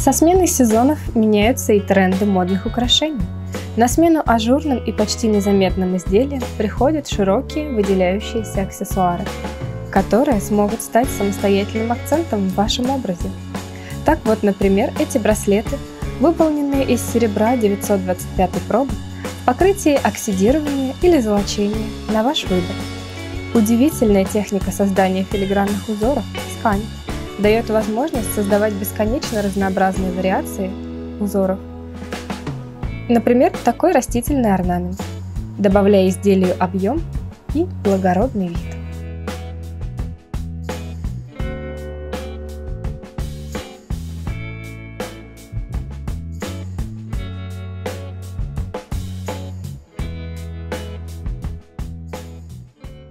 Со сменой сезонов меняются и тренды модных украшений. На смену ажурным и почти незаметным изделиям приходят широкие выделяющиеся аксессуары, которые смогут стать самостоятельным акцентом в вашем образе. Так вот, например, эти браслеты, выполненные из серебра 925 пробы, в покрытии оксидирования или золочения на ваш выбор. Удивительная техника создания филигранных узоров – скань дает возможность создавать бесконечно разнообразные вариации узоров. Например, такой растительный орнамент, добавляя изделию объем и благородный вид.